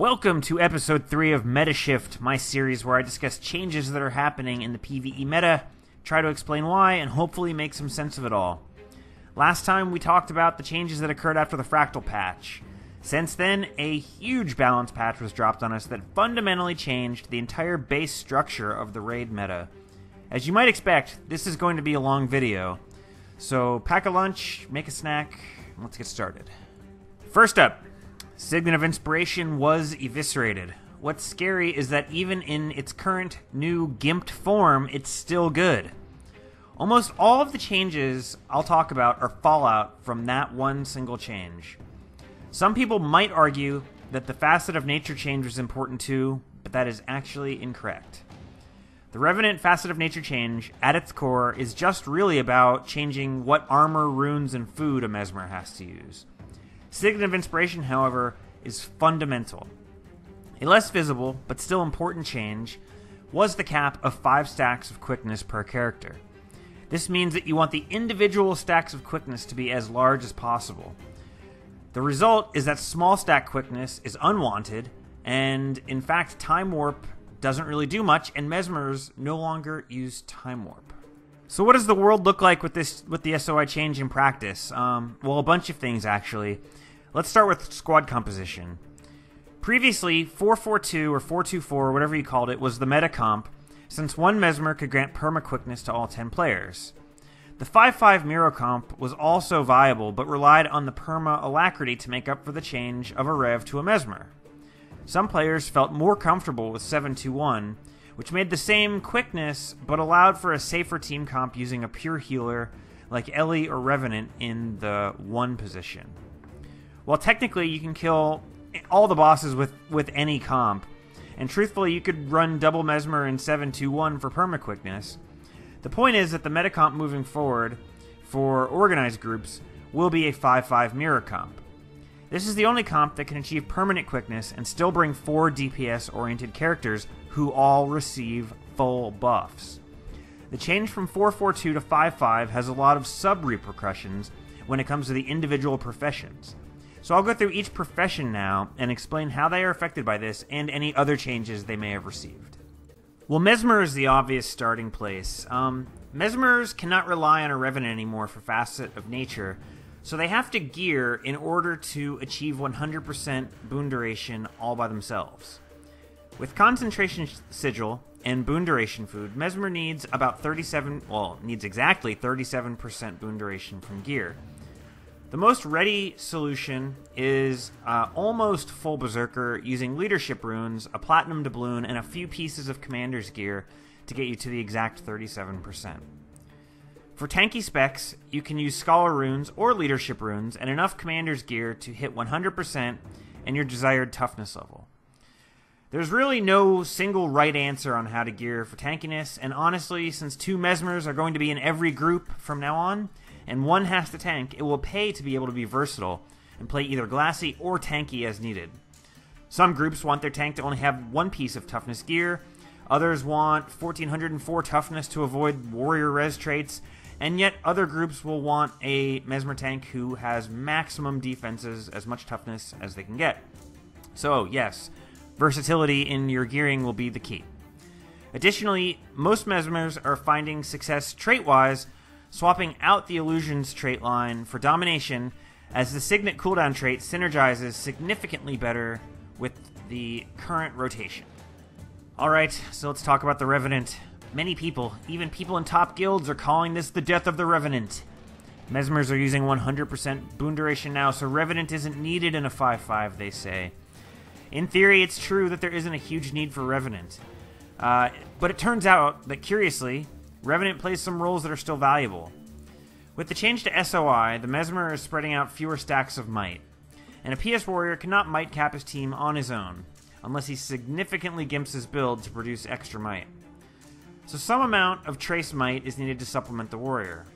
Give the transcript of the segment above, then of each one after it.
Welcome to episode 3 of Metashift, my series where I discuss changes that are happening in the PvE meta, try to explain why, and hopefully make some sense of it all. Last time we talked about the changes that occurred after the Fractal patch. Since then, a huge balance patch was dropped on us that fundamentally changed the entire base structure of the raid meta. As you might expect, this is going to be a long video, so pack a lunch, make a snack, and let's get started. First up, Signet of Inspiration was eviscerated. What's scary is that even in its current new gimped form, it's still good. Almost all of the changes I'll talk about are fallout from that one single change. Some people might argue that the facet of nature change was important too, but that is actually incorrect. The Revenant facet of nature change, at its core, is just really about changing what armor, runes, and food a Mesmer has to use. Signet of Inspiration, however, is fundamental. A less visible, but still important change was the cap of 5 stacks of quickness per character. This means that you want the individual stacks of quickness to be as large as possible. The result is that small stack quickness is unwanted, and in fact, Time Warp doesn't really do much, and Mesmers no longer use Time Warp. So, what does the world look like with this with the SOI change in practice? Um, well, a bunch of things actually. Let's start with squad composition. Previously, 442 or 424, or whatever you called it, was the meta comp, since one Mesmer could grant perma quickness to all 10 players. The 5-5 mirror comp was also viable, but relied on the perma alacrity to make up for the change of a Rev to a Mesmer. Some players felt more comfortable with 7-2-1, which made the same quickness, but allowed for a safer team comp using a pure healer like Ellie or Revenant in the 1 position. While technically you can kill all the bosses with, with any comp, and truthfully you could run double Mesmer and 7-2-1 for perma quickness, the point is that the meta comp moving forward for organized groups will be a 5-5 mirror comp. This is the only comp that can achieve permanent quickness and still bring four DPS oriented characters who all receive full buffs. The change from 442 to 55 has a lot of sub repercussions when it comes to the individual professions. So I'll go through each profession now and explain how they are affected by this and any other changes they may have received. Well, Mesmer is the obvious starting place. Um, Mesmers cannot rely on a Revenant anymore for Facet of Nature, so they have to gear in order to achieve 100% boon duration all by themselves. With Concentration Sigil and boon duration food, Mesmer needs about 37, well, needs exactly 37% boon duration from gear. The most ready solution is uh, almost full Berserker using leadership runes, a platinum doubloon, and a few pieces of commander's gear to get you to the exact 37%. For tanky specs, you can use scholar runes or leadership runes and enough commander's gear to hit 100% and your desired toughness level. There's really no single right answer on how to gear for tankiness, and honestly, since two Mesmers are going to be in every group from now on, and one has to tank, it will pay to be able to be versatile and play either glassy or tanky as needed. Some groups want their tank to only have one piece of toughness gear, others want 1404 toughness to avoid warrior res traits, and yet other groups will want a Mesmer tank who has maximum defenses, as much toughness as they can get. So, yes, versatility in your gearing will be the key. Additionally, most Mesmers are finding success trait wise swapping out the illusions trait line for domination as the signet cooldown trait synergizes significantly better with the current rotation. Alright, so let's talk about the Revenant. Many people, even people in top guilds, are calling this the death of the Revenant. Mesmers are using 100% boon duration now, so Revenant isn't needed in a 5-5, they say. In theory, it's true that there isn't a huge need for Revenant. Uh, but it turns out that, curiously, Revenant plays some roles that are still valuable. With the change to SOI, the Mesmer is spreading out fewer stacks of might, and a PS Warrior cannot might cap his team on his own, unless he significantly gimps his build to produce extra might. So some amount of trace might is needed to supplement the warrior.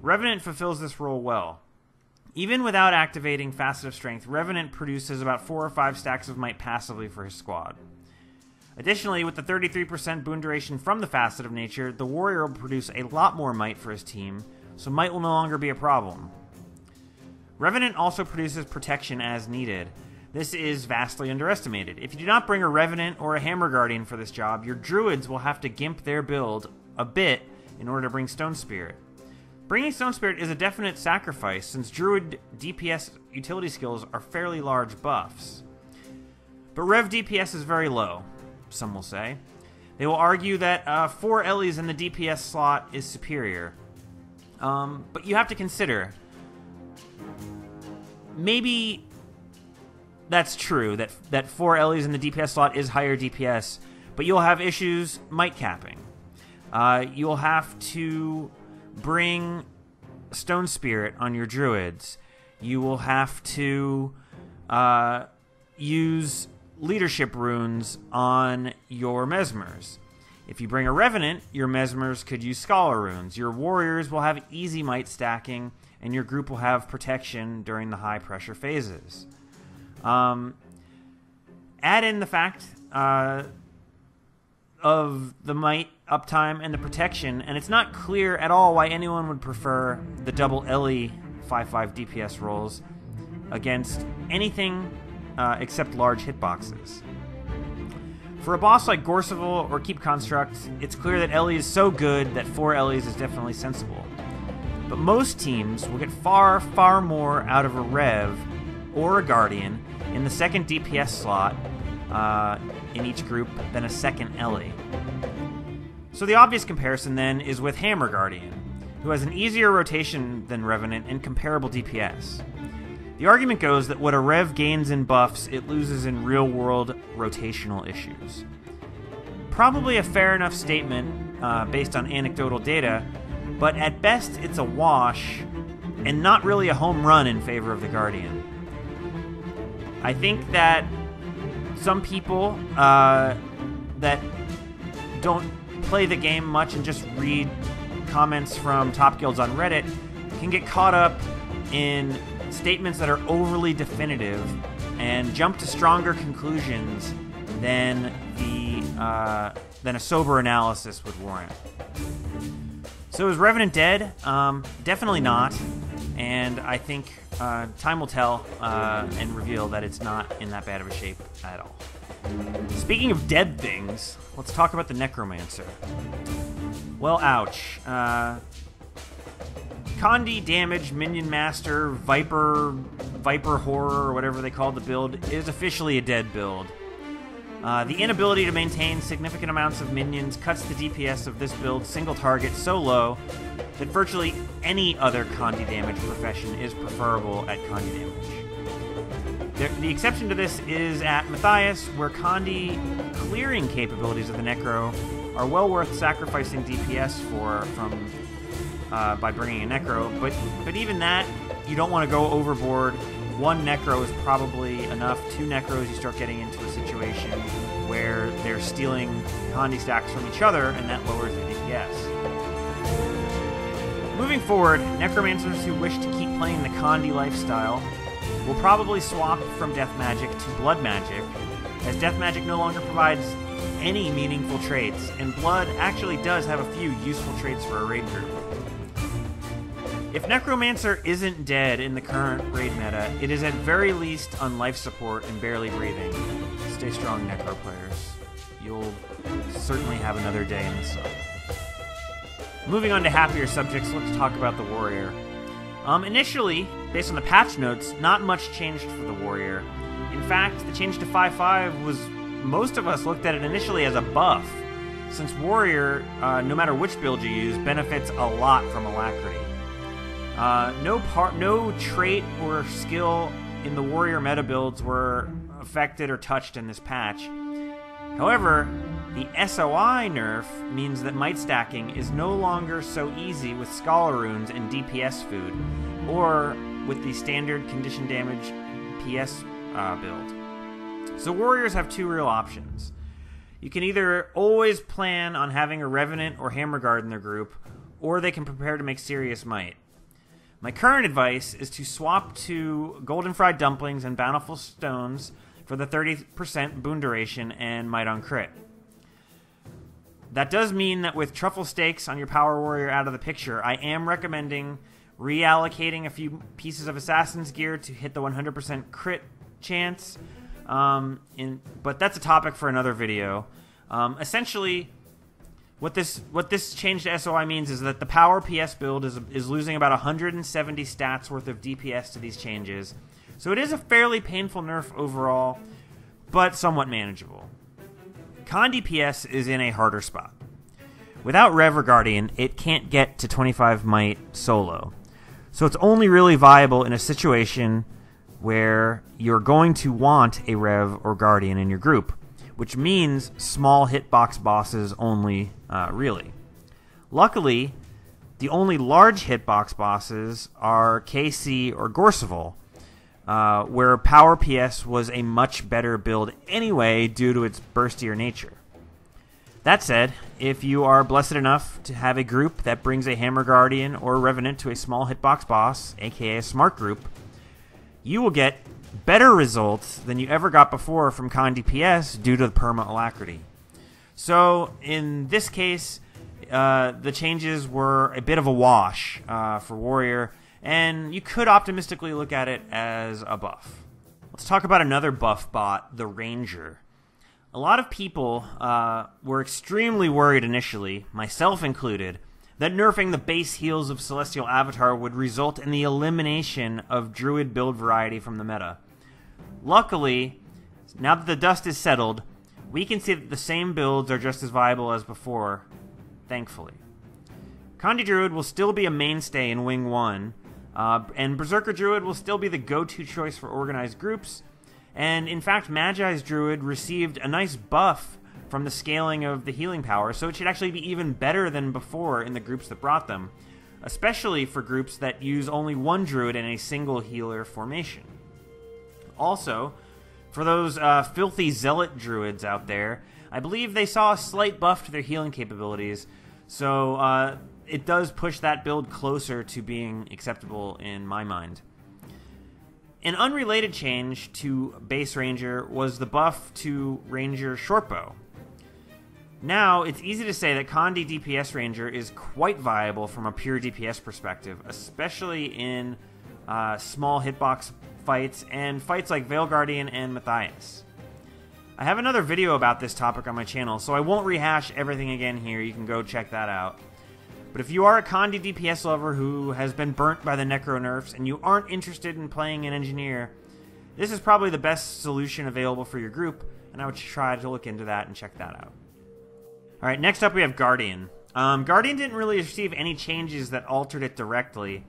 Revenant fulfills this role well. Even without activating Facet of Strength, Revenant produces about 4 or 5 stacks of might passively for his squad. Additionally, with the 33% boon duration from the Facet of Nature, the Warrior will produce a lot more might for his team, so might will no longer be a problem. Revenant also produces protection as needed. This is vastly underestimated. If you do not bring a Revenant or a Hammer Guardian for this job, your Druids will have to gimp their build a bit in order to bring Stone Spirit. Bringing Stone Spirit is a definite sacrifice, since Druid DPS utility skills are fairly large buffs. But Rev DPS is very low, some will say. They will argue that uh, 4 Ellie's in the DPS slot is superior. Um, but you have to consider maybe that's true that that four Ellie's in the DPS slot is higher DPS, but you'll have issues might capping. Uh, you'll have to bring Stone Spirit on your druids. You will have to uh, use leadership runes on your mesmers. If you bring a Revenant, your mesmers could use Scholar runes. Your warriors will have easy might stacking, and your group will have protection during the high pressure phases. Um, add in the fact uh, of the might uptime and the protection, and it's not clear at all why anyone would prefer the double Ellie 5-5 DPS rolls against anything uh, except large hitboxes. For a boss like Gorseval or Keep Construct, it's clear that Ellie is so good that 4 Ellies is definitely sensible. But most teams will get far, far more out of a Rev or a Guardian in the second DPS slot uh, in each group then a second Ellie. So the obvious comparison then is with Hammer Guardian, who has an easier rotation than Revenant and comparable DPS. The argument goes that what a Rev gains in buffs, it loses in real world rotational issues. Probably a fair enough statement uh, based on anecdotal data, but at best it's a wash and not really a home run in favor of the Guardian. I think that some people uh, that don't play the game much and just read comments from top guilds on Reddit can get caught up in statements that are overly definitive and jump to stronger conclusions than the uh, than a sober analysis would warrant. So is Revenant dead? Um, definitely not, and I think uh, time will tell uh, and reveal that it's not in that bad of a shape at all. Speaking of dead things, let's talk about the Necromancer. Well, ouch. Uh, Condi Damage Minion Master Viper Viper Horror or whatever they call the build is officially a dead build. Uh, the inability to maintain significant amounts of minions cuts the DPS of this build single target so low that virtually any other Condi damage profession is preferable at Condi damage. The, the exception to this is at Matthias, where Condi clearing capabilities of the Necro are well worth sacrificing DPS for from uh, by bringing a Necro, but but even that, you don't want to go overboard. One Necro is probably enough. Two Necros, you start getting into a situation where they're stealing Condi stacks from each other, and that lowers the DPS. Moving forward, Necromancers who wish to keep playing the Condi lifestyle will probably swap from Death Magic to Blood Magic, as Death Magic no longer provides any meaningful traits, and Blood actually does have a few useful traits for a raid group. If Necromancer isn't dead in the current raid meta, it is at very least on life support and barely breathing. Stay strong, Necro players. You'll certainly have another day in the sun. Moving on to happier subjects, let's talk about the Warrior. Um, initially, based on the patch notes, not much changed for the Warrior. In fact, the change to 5-5 was... Most of us looked at it initially as a buff, since Warrior, uh, no matter which build you use, benefits a lot from Alacrity. Uh, no part, no trait or skill in the warrior meta builds were affected or touched in this patch. However, the SOI nerf means that might stacking is no longer so easy with Scholar Runes and DPS food, or with the standard condition damage PS uh, build. So warriors have two real options. You can either always plan on having a Revenant or Hammer Guard in their group, or they can prepare to make serious might. My current advice is to swap to golden fried dumplings and bountiful stones for the 30% boon duration and might on crit. That does mean that with truffle steaks on your power warrior out of the picture, I am recommending reallocating a few pieces of assassin's gear to hit the 100% crit chance. Um, in, but that's a topic for another video. Um, essentially, what this what this change to SOI means is that the power PS build is is losing about 170 stats worth of DPS to these changes. So it is a fairly painful nerf overall, but somewhat manageable. Con DPS is in a harder spot. Without Rev or Guardian, it can't get to 25 might solo. So it's only really viable in a situation where you're going to want a Rev or Guardian in your group, which means small hitbox bosses only, uh, really. Luckily, the only large hitbox bosses are KC or Gorseval, uh, where Power PS was a much better build anyway due to its burstier nature. That said, if you are blessed enough to have a group that brings a Hammer Guardian or Revenant to a small hitbox boss, aka a smart group, you will get better results than you ever got before from Con DPS due to the perma alacrity. So, in this case, uh, the changes were a bit of a wash uh, for Warrior, and you could optimistically look at it as a buff. Let's talk about another buff bot, the Ranger. A lot of people uh, were extremely worried initially, myself included, that nerfing the base heals of Celestial Avatar would result in the elimination of Druid build variety from the meta. Luckily, now that the dust is settled, we can see that the same builds are just as viable as before, thankfully. Condi Druid will still be a mainstay in Wing 1, uh, and Berserker Druid will still be the go to choice for organized groups, and in fact, Magi's Druid received a nice buff from the scaling of the healing power, so it should actually be even better than before in the groups that brought them, especially for groups that use only one Druid in a single healer formation. Also, for those uh, filthy Zealot Druids out there, I believe they saw a slight buff to their healing capabilities, so uh, it does push that build closer to being acceptable in my mind. An unrelated change to base Ranger was the buff to Ranger Shortbow. Now, it's easy to say that Condi DPS Ranger is quite viable from a pure DPS perspective, especially in uh, small hitbox fights and fights like Vale Guardian and Matthias. I have another video about this topic on my channel, so I won't rehash everything again here. You can go check that out. But if you are a Condi DPS lover who has been burnt by the Necro nerfs and you aren't interested in playing an engineer, this is probably the best solution available for your group, and I would try to look into that and check that out. Alright, next up we have Guardian. Um, Guardian didn't really receive any changes that altered it directly,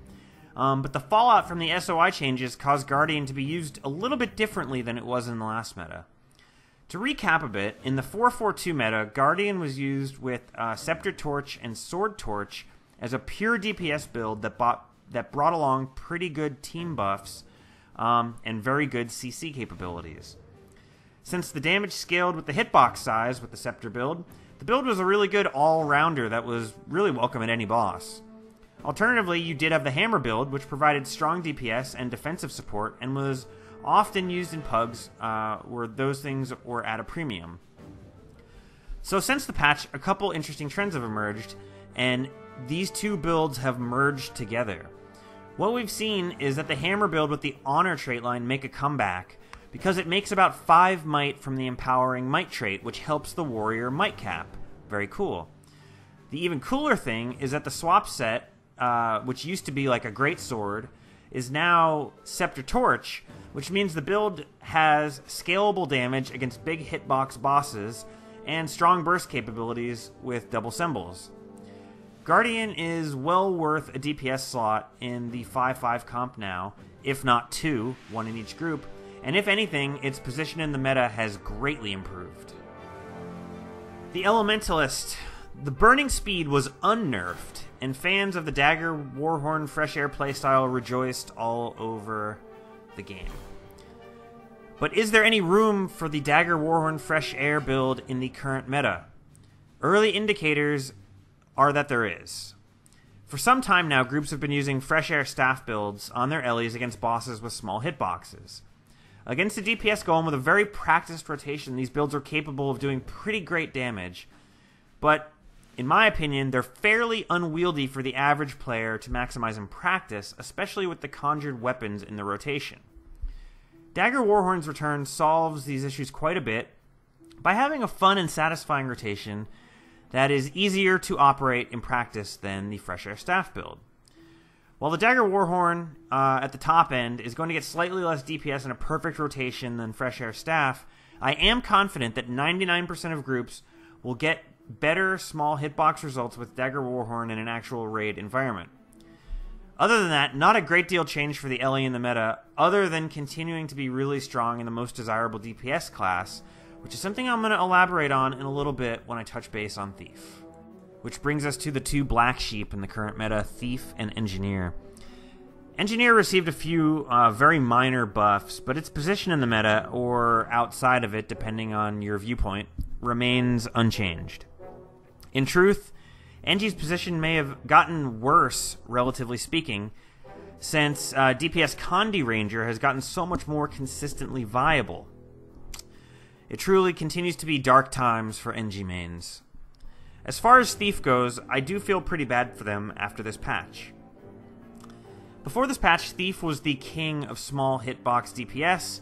um, but the fallout from the SOI changes caused Guardian to be used a little bit differently than it was in the last meta. To recap a bit, in the 442 meta, Guardian was used with uh, Scepter Torch and Sword Torch as a pure DPS build that, bought, that brought along pretty good team buffs um, and very good CC capabilities. Since the damage scaled with the hitbox size with the Scepter build, the build was a really good all-rounder that was really welcome at any boss. Alternatively, you did have the Hammer build, which provided strong DPS and defensive support and was often used in pugs uh, where those things were at a premium. So since the patch, a couple interesting trends have emerged, and these two builds have merged together. What we've seen is that the hammer build with the honor trait line make a comeback because it makes about 5 might from the empowering might trait, which helps the warrior might cap. Very cool. The even cooler thing is that the swap set, uh, which used to be like a great sword, is now Scepter Torch, which means the build has scalable damage against big hitbox bosses and strong burst capabilities with double symbols. Guardian is well worth a DPS slot in the 5-5 comp now, if not two, one in each group, and if anything, its position in the meta has greatly improved. The Elementalist. The burning speed was unnerfed, and fans of the Dagger Warhorn Fresh Air playstyle rejoiced all over the game. But is there any room for the Dagger Warhorn Fresh Air build in the current meta? Early indicators are that there is. For some time now, groups have been using Fresh Air staff builds on their Ellies against bosses with small hitboxes. Against a DPS golem with a very practiced rotation, these builds are capable of doing pretty great damage, but in my opinion, they're fairly unwieldy for the average player to maximize in practice, especially with the conjured weapons in the rotation. Dagger Warhorn's return solves these issues quite a bit by having a fun and satisfying rotation that is easier to operate in practice than the Fresh Air Staff build. While the Dagger Warhorn uh, at the top end is going to get slightly less DPS in a perfect rotation than Fresh Air Staff, I am confident that 99% of groups will get better small hitbox results with Dagger Warhorn in an actual raid environment. Other than that, not a great deal changed for the Ellie in the meta, other than continuing to be really strong in the most desirable DPS class, which is something I'm going to elaborate on in a little bit when I touch base on Thief. Which brings us to the two black sheep in the current meta Thief and Engineer. Engineer received a few uh, very minor buffs, but its position in the meta, or outside of it, depending on your viewpoint, remains unchanged. In truth, Engie's position may have gotten worse, relatively speaking, since uh, DPS Condi Ranger has gotten so much more consistently viable. It truly continues to be dark times for Engie mains. As far as Thief goes, I do feel pretty bad for them after this patch. Before this patch, Thief was the king of small hitbox DPS,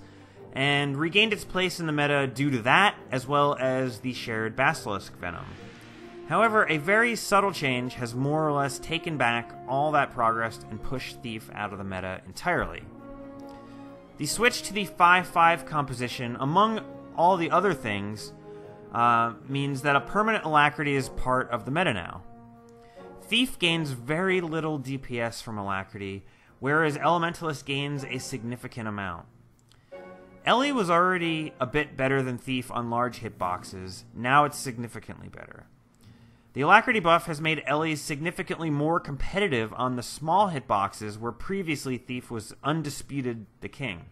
and regained its place in the meta due to that, as well as the shared Basilisk Venom. However, a very subtle change has more or less taken back all that progress and pushed Thief out of the meta entirely. The switch to the 5 5 composition, among all the other things, uh, means that a permanent alacrity is part of the meta now. Thief gains very little DPS from alacrity, whereas Elementalist gains a significant amount. Ellie was already a bit better than Thief on large hitboxes, now it's significantly better. The Alacrity buff has made Ellie significantly more competitive on the small hitboxes where previously Thief was undisputed the king.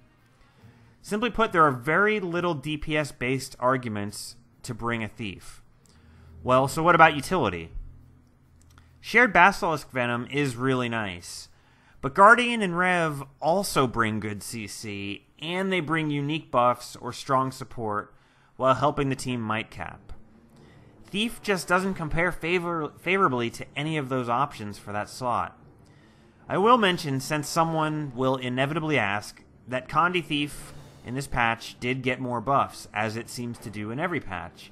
Simply put, there are very little DPS based arguments to bring a Thief. Well, so what about utility? Shared Basilisk Venom is really nice, but Guardian and Rev also bring good CC, and they bring unique buffs or strong support while helping the team might cap. Thief just doesn't compare favor- favorably to any of those options for that slot. I will mention, since someone will inevitably ask, that Condi Thief in this patch did get more buffs, as it seems to do in every patch.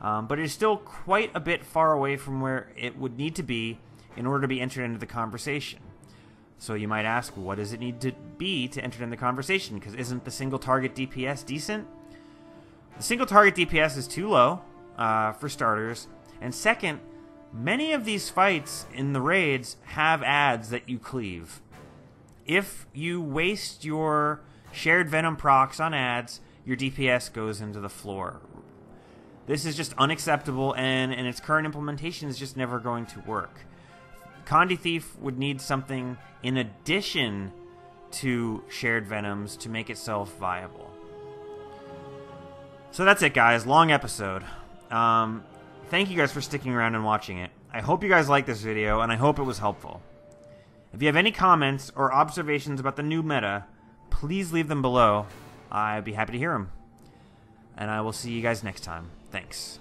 Um, but it is still quite a bit far away from where it would need to be in order to be entered into the conversation. So you might ask, what does it need to be to enter in the conversation? Because isn't the single target DPS decent? The single target DPS is too low, uh, for starters. And second, many of these fights in the raids have ads that you cleave. If you waste your shared Venom procs on ads, your DPS goes into the floor. This is just unacceptable, and in its current implementation is just never going to work. Condi Thief would need something in addition to shared Venoms to make itself viable. So that's it, guys. Long episode. Um, thank you guys for sticking around and watching it. I hope you guys liked this video, and I hope it was helpful. If you have any comments or observations about the new meta, please leave them below. I'd be happy to hear them. And I will see you guys next time. Thanks.